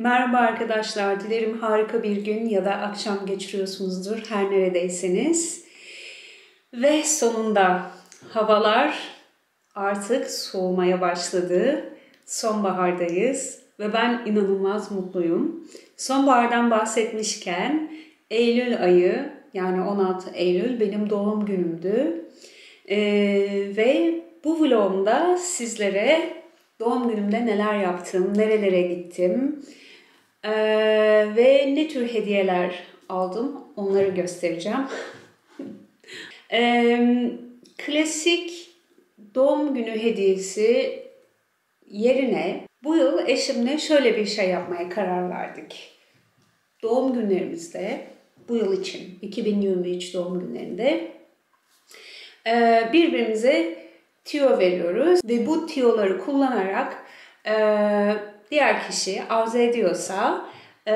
Merhaba arkadaşlar. Dilerim harika bir gün ya da akşam geçiriyorsunuzdur her neredeyseniz. Ve sonunda havalar artık soğumaya başladı. Sonbahardayız ve ben inanılmaz mutluyum. Sonbahardan bahsetmişken Eylül ayı yani 16 Eylül benim doğum günümdü. Ee, ve bu vlogumda sizlere doğum günümde neler yaptım, nerelere gittim ee, ve ne tür hediyeler aldım onları göstereceğim. ee, klasik doğum günü hediyesi yerine bu yıl eşimle şöyle bir şey yapmaya karar verdik. Doğum günlerimizde bu yıl için 2023 doğum günlerinde birbirimize tiyo veriyoruz ve bu tiyoları kullanarak diğer kişi arzu ediyorsa e,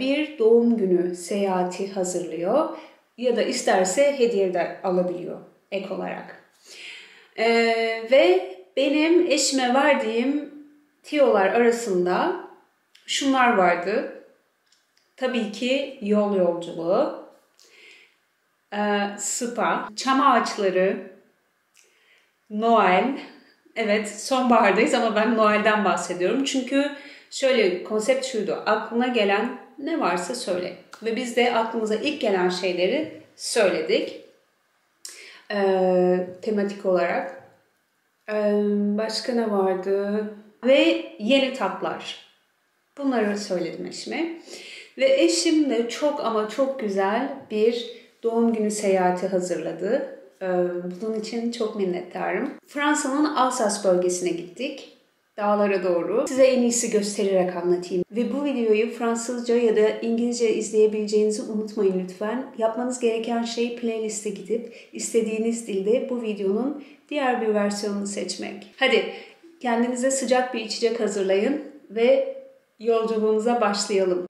bir doğum günü seyahati hazırlıyor ya da isterse hediye de alabiliyor ek olarak. Ve benim eşime verdiğim tiyolar arasında şunlar vardı. Tabii ki yol yolculuğu, spa, çam ağaçları, Noel. Evet sonbahardayız ama ben Noel'den bahsediyorum. Çünkü şöyle konsept şuydu. Aklına gelen ne varsa söyle. Ve biz de aklımıza ilk gelen şeyleri söyledik. Ee, tematik olarak. Ee, başka ne vardı? Ve yeni tatlar. Bunları söyledim eşime. Ve eşim de çok ama çok güzel bir doğum günü seyahati hazırladı. Ee, bunun için çok minnettarım. Fransa'nın Alsas bölgesine gittik. Dağlara doğru. Size en iyisi göstererek anlatayım. Ve bu videoyu Fransızca ya da İngilizce izleyebileceğinizi unutmayın lütfen. Yapmanız gereken şey playlist'e gidip istediğiniz dilde bu videonun diğer bir versiyonunu seçmek. Hadi kendinize sıcak bir içecek hazırlayın ve yolculuğumuza başlayalım.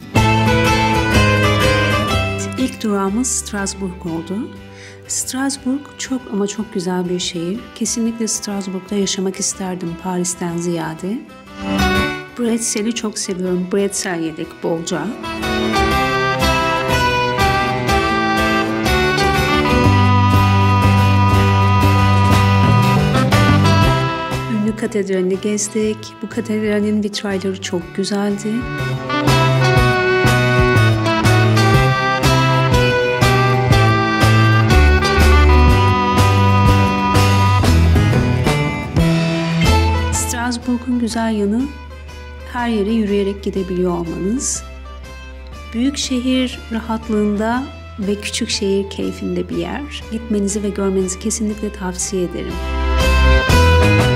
İlk durağımız Strasbourg oldu. Strasbourg çok ama çok güzel bir şehir. Kesinlikle Strasbourg'da yaşamak isterdim Paris'ten ziyade. Bretzel'i çok seviyorum. Bretzel yedik bolca. Ünlü katedralini gezdik. Bu katedralin vitrayları çok güzeldi. Strasbourg'un güzel yanı her yere yürüyerek gidebiliyor olmanız. Büyük şehir rahatlığında ve küçük şehir keyfinde bir yer. Gitmenizi ve görmenizi kesinlikle tavsiye ederim. Noel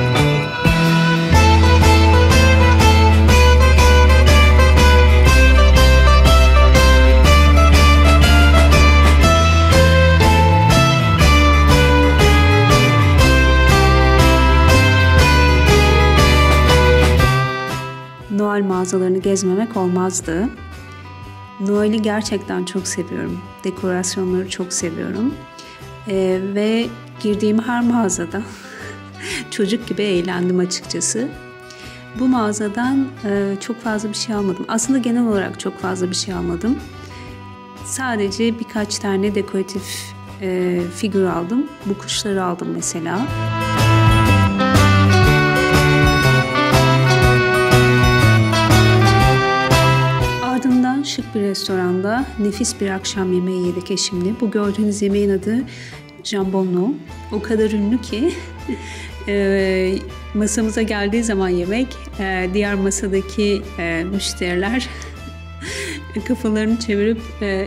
mağazalarını gezmemek olmazdı. Noel'i gerçekten çok seviyorum. Dekorasyonları çok seviyorum. Ee, ve girdiğim her mağazada çocuk gibi eğlendim açıkçası. Bu mağazadan e, çok fazla bir şey almadım. Aslında genel olarak çok fazla bir şey almadım. Sadece birkaç tane dekoratif e, figür aldım. Bu kuşları aldım mesela. Ardından bir restoranda nefis bir akşam yemeği yedik eşimle. Bu gördüğünüz yemeğin adı jambonlo. O kadar ünlü ki e, masamıza geldiği zaman yemek e, diğer masadaki e, müşteriler kafalarını çevirip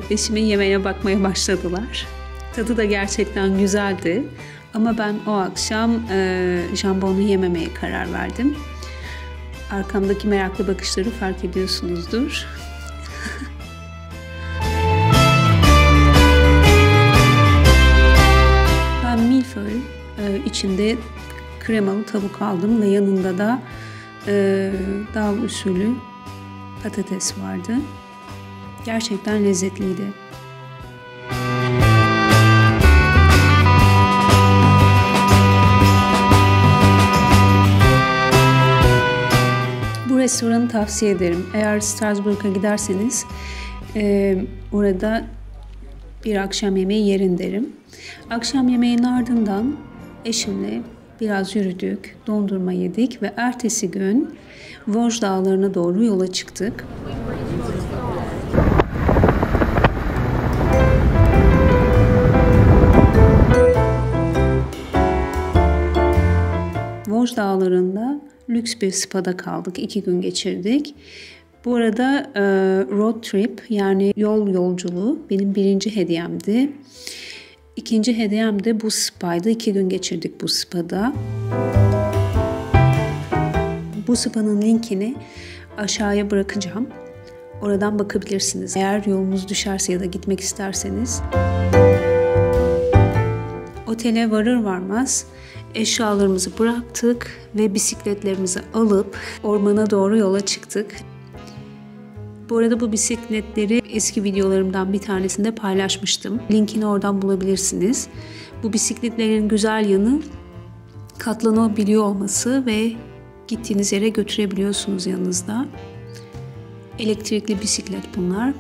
eşimin yemeğine bakmaya başladılar. Tadı da gerçekten güzeldi. Ama ben o akşam e, jambonu yememeye karar verdim. Arkamdaki meraklı bakışları fark ediyorsunuzdur. İçinde kremalı tavuk aldım ve yanında da e, dağ usulü patates vardı. Gerçekten lezzetliydi. restoranı tavsiye ederim. Eğer Strasbourg'a giderseniz e, orada bir akşam yemeği yerin derim. Akşam yemeğinin ardından eşimle biraz yürüdük, dondurma yedik ve ertesi gün Vosges dağlarına doğru yola çıktık. Vosges dağlarında lüks bir spada kaldık. iki gün geçirdik. Bu arada e, road trip yani yol yolculuğu benim birinci hediyemdi. İkinci hediyem de bu spa'ydı. İki gün geçirdik bu spa'da. Bu spa'nın linkini aşağıya bırakacağım. Oradan bakabilirsiniz. Eğer yolunuz düşerse ya da gitmek isterseniz. Otele varır varmaz eşyalarımızı bıraktık ve bisikletlerimizi alıp ormana doğru yola çıktık. Bu arada bu bisikletleri eski videolarımdan bir tanesinde paylaşmıştım. Linkini oradan bulabilirsiniz. Bu bisikletlerin güzel yanı katlanabiliyor olması ve gittiğiniz yere götürebiliyorsunuz yanınızda. Elektrikli bisiklet bunlar.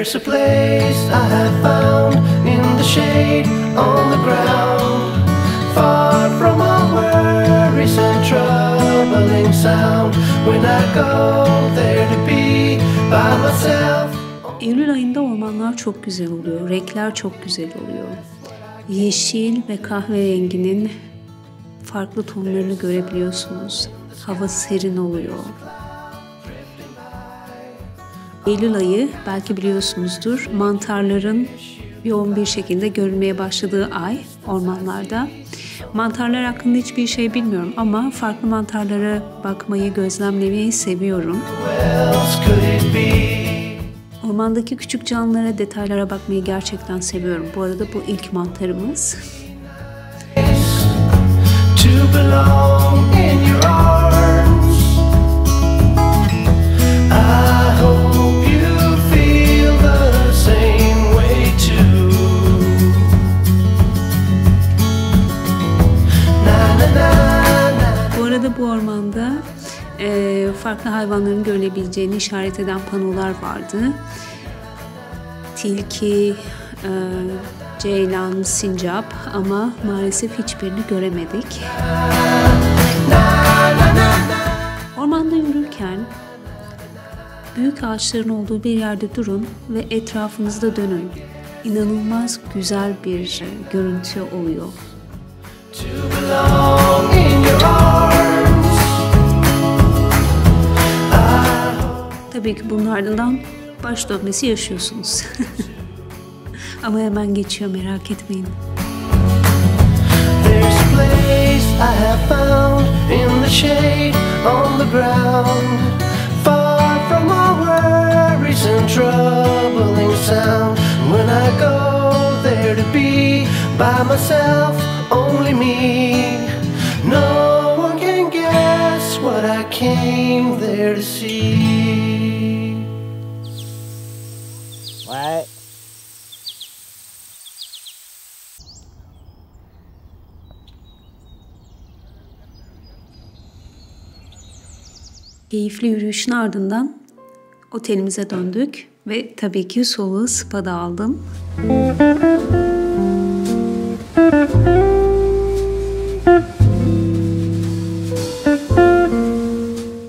There's a place I have found in the shade on the ground, far from all worries and troubling sound. When I go there to be by myself. Eylül ayında ormanlar çok güzel oluyor, renkler çok güzel oluyor. Yeşil ve kahverenginin farklı tonlarını görebiliyorsunuz. Hava serin oluyor. Eylül ayı belki biliyorsunuzdur mantarların yoğun bir şekilde görülmeye başladığı ay ormanlarda. Mantarlar hakkında hiçbir şey bilmiyorum ama farklı mantarlara bakmayı, gözlemlemeyi seviyorum. Ormandaki küçük canlılara, detaylara bakmayı gerçekten seviyorum. Bu arada bu ilk mantarımız. To belong in your arms. Farklı hayvanların görülebileceğini işaret eden panolar vardı. Tilki, e, ceylan, sincap ama maalesef hiçbirini göremedik. Ormanda yürürken büyük ağaçların olduğu bir yerde durun ve etrafınızda dönün. İnanılmaz güzel bir görüntü oluyor. To belong in your arms. Tabii ki bunun ardından baş dönmesi yaşıyorsunuz. Ama hemen geçiyor merak etmeyin. There's a place I have found in the shade on the ground Far from all worries and troubling sound When I go there to be by myself, only me No one can guess what I came there to see Keyifli yürüyüşün ardından otelimize döndük ve tabii ki soluğu spada aldım.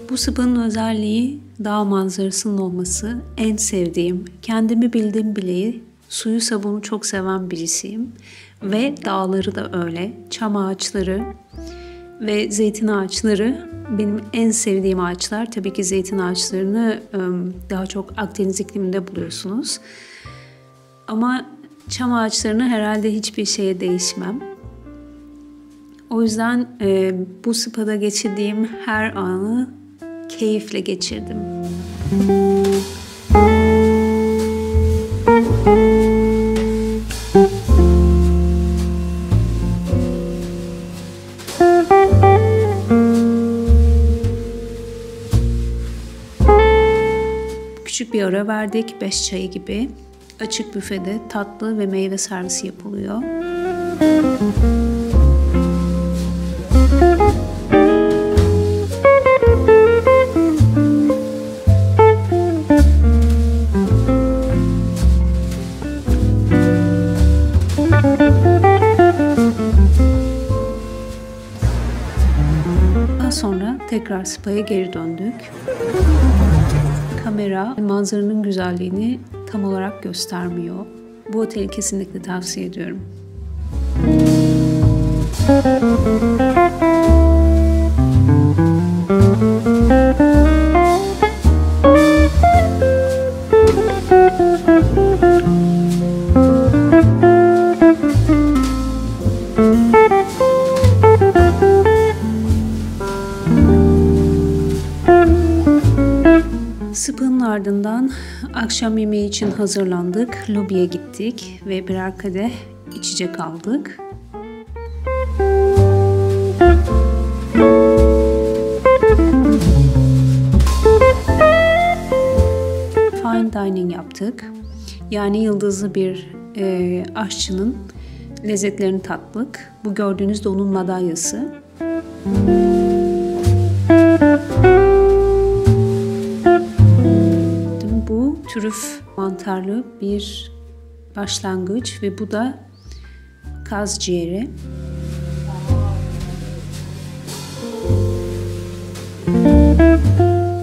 Bu spanın özelliği dağ manzarasının olması. En sevdiğim, kendimi bildim bileği, suyu sabunu çok seven birisiyim. Ve dağları da öyle. Çam ağaçları ve zeytin ağaçları benim en sevdiğim ağaçlar tabii ki zeytin ağaçlarını daha çok Akdeniz ikliminde buluyorsunuz. Ama çam ağaçlarını herhalde hiçbir şeye değişmem. O yüzden bu spada geçirdiğim her anı keyifle geçirdim. bir ara verdik. Beş çayı gibi. açık büfede tatlı ve meyve servisi yapılıyor. Daha sonra tekrar spa'ya geri döndük. Kamera manzaranın güzelliğini tam olarak göstermiyor. Bu oteli kesinlikle tavsiye ediyorum. Spa'nın ardından akşam yemeği için hazırlandık. Lobiye gittik ve birer kadeh içecek aldık. Fine dining yaptık. Yani yıldızlı bir e, aşçının lezzetlerini tattık. Bu gördüğünüz de onun madalyası. Bu trüf mantarlı bir başlangıç ve bu da kaz ciğeri.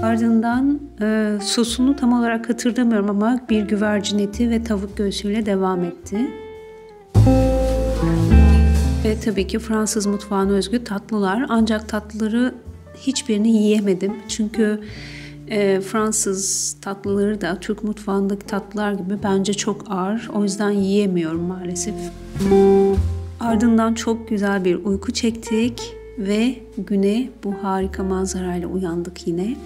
Ardından e, sosunu tam olarak hatırlamıyorum ama bir güvercin eti ve tavuk göğsüyle devam etti. Ve tabii ki Fransız mutfağına özgü tatlılar. Ancak tatlıları hiçbirini yiyemedim. Çünkü e, Fransız tatlıları da Türk mutfağındaki tatlılar gibi bence çok ağır. O yüzden yiyemiyorum maalesef. Ardından çok güzel bir uyku çektik ve güne bu harika manzarayla uyandık yine.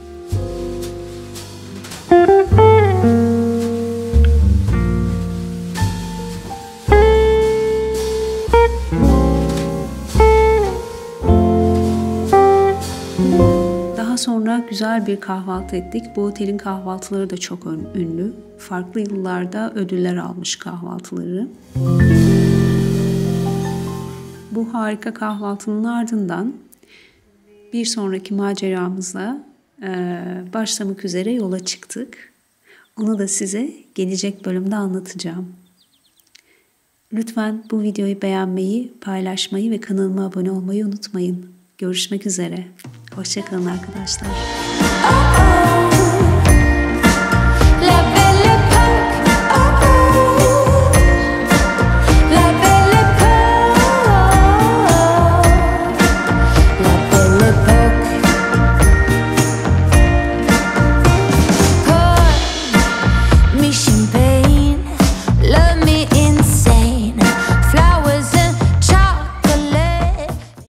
Bir kahvaltı ettik. Bu otelin kahvaltıları da çok ünlü. Farklı yıllarda ödüller almış kahvaltıları. Bu harika kahvaltının ardından bir sonraki maceramıza başlamak üzere yola çıktık. Onu da size gelecek bölümde anlatacağım. Lütfen bu videoyu beğenmeyi, paylaşmayı ve kanalıma abone olmayı unutmayın. Görüşmek üzere. Hoşçakalın arkadaşlar. oh, oh.